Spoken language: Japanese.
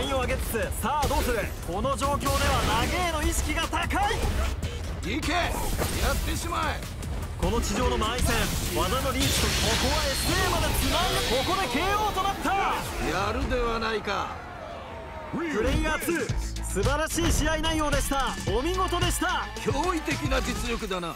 ラインを上げつつさあどうする？この状況では投げへの意識が高い。行けやってしまえ。この地上の間合戦技のリーチとここは SA までつなぐ。ここで KO となった。やるではないか。プレイヤー2素晴らしい試合内容でした。お見事でした。驚異的な実力だな。